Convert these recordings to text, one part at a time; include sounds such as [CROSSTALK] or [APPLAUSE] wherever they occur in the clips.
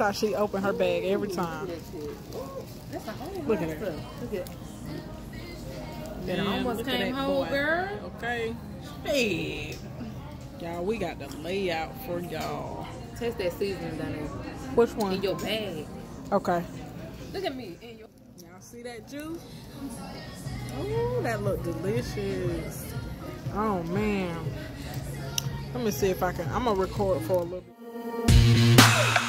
How she open her bag every time. That's a whole Look at her. Look at That almost came home, girl. Okay. Shit. Y'all, we got the layout for y'all. Taste that seasoning down there. Which one? In your bag. Okay. Look at me. Your Y'all see that juice? Oh, that look delicious. Oh man. Let me see if I can. I'm gonna record for a little bit.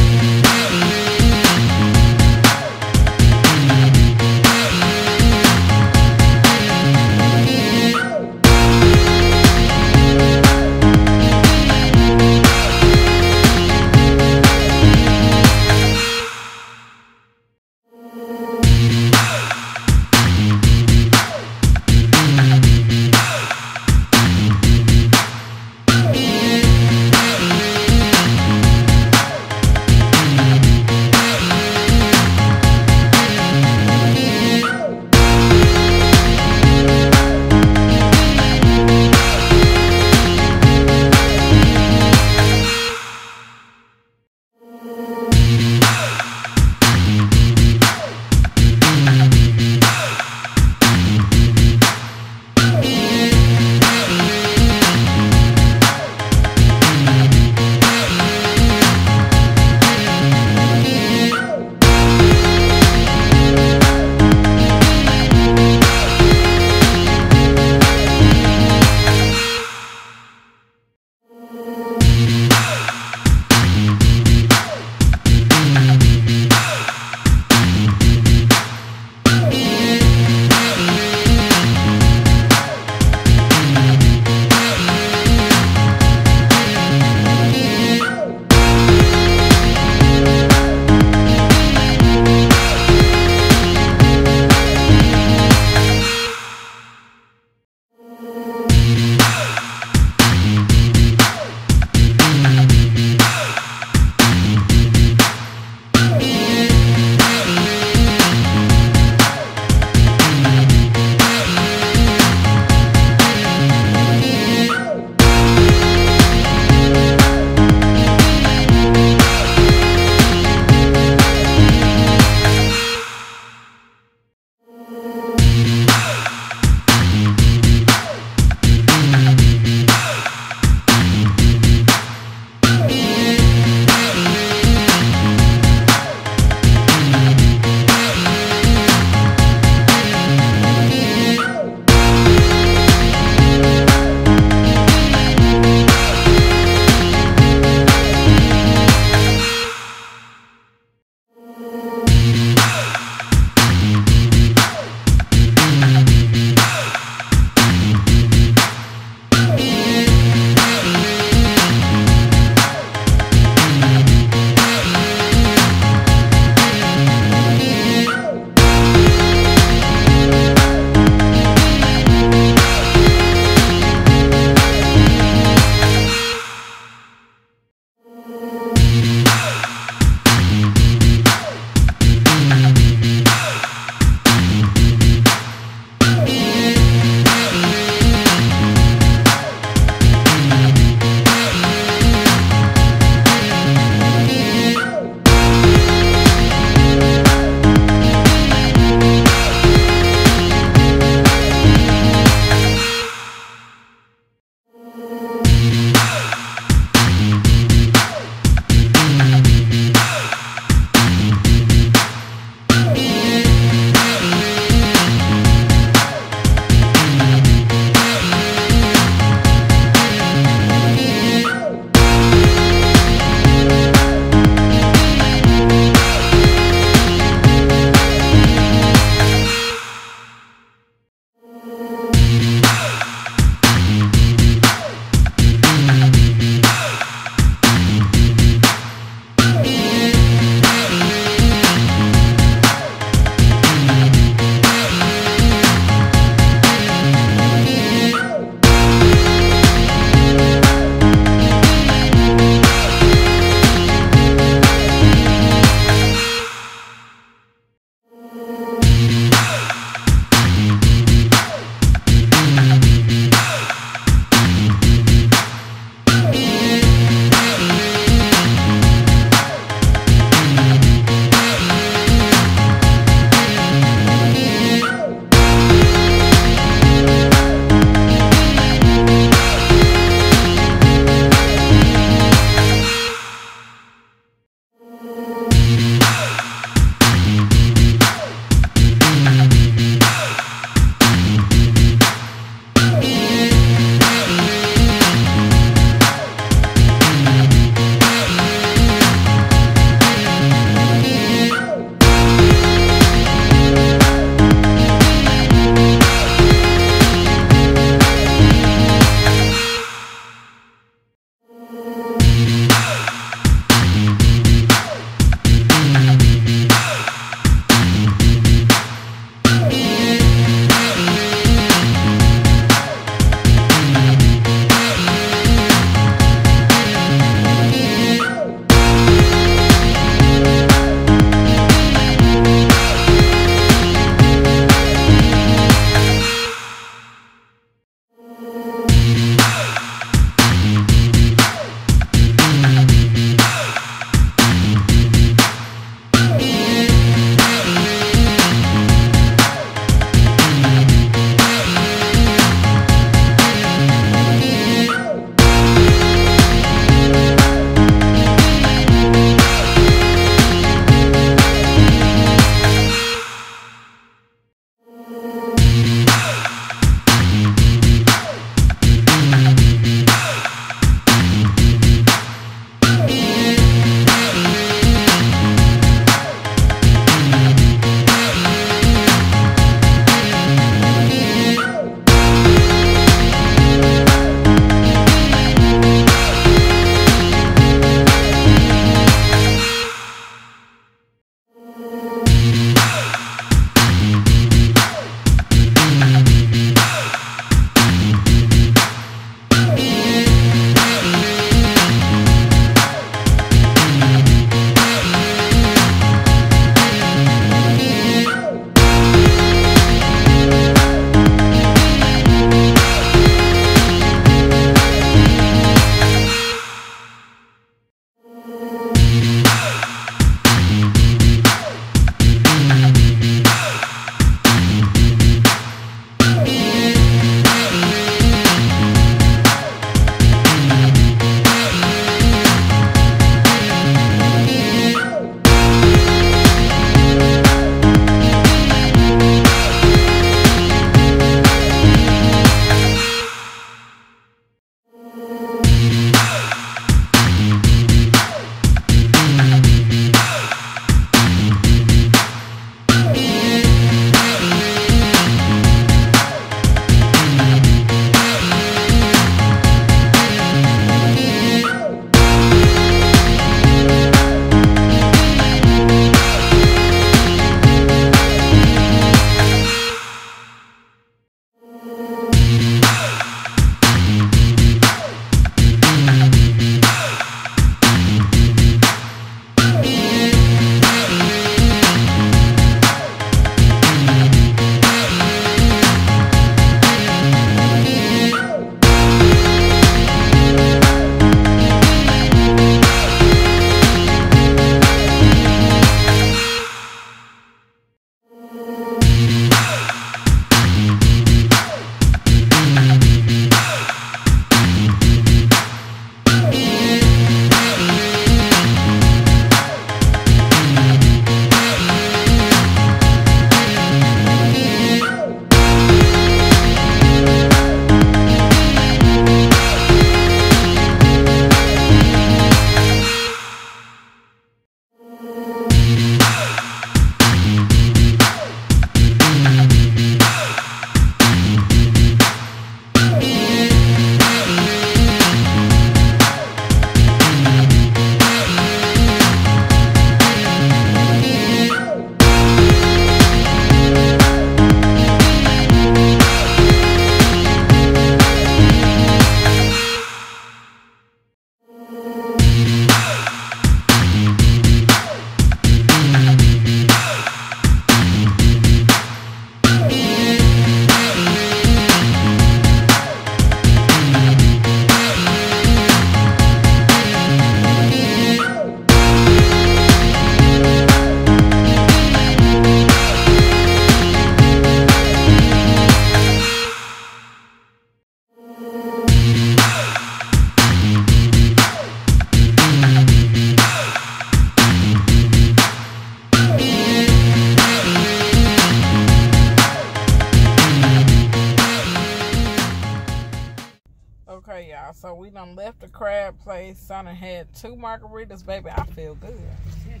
The crab place. Son had two margaritas, baby. I feel good. [LAUGHS]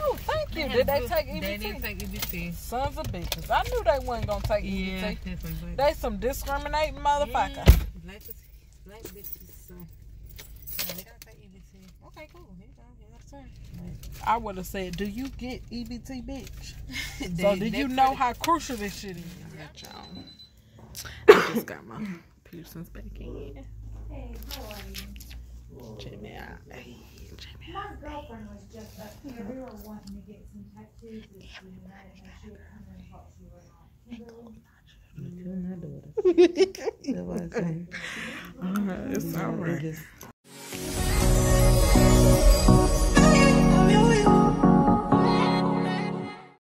Oh, thank you. Did they take EBT? They didn't take EBT. Sons of bitches. I knew they wasn't gonna take Yeah. EBT. They some discriminating motherfucker. Yeah, Black, black bitches. So. Yeah, they gotta take EBT. Okay, cool. Here you go. Yeah, that's. I would have said, "Do you get EBT, bitch?" [LAUGHS] They- So, do you know how crucial this shit is? I just got my [COUGHS] piercings back in. Hey, how are you? Check me out. Hey, check me My girlfriend was just up here. We were wanting to get some tattoos this week, and I she would come and talk to you or not. Kimberly? Kill my daughter. That's what I'm saying. out. All right, it's all right. Just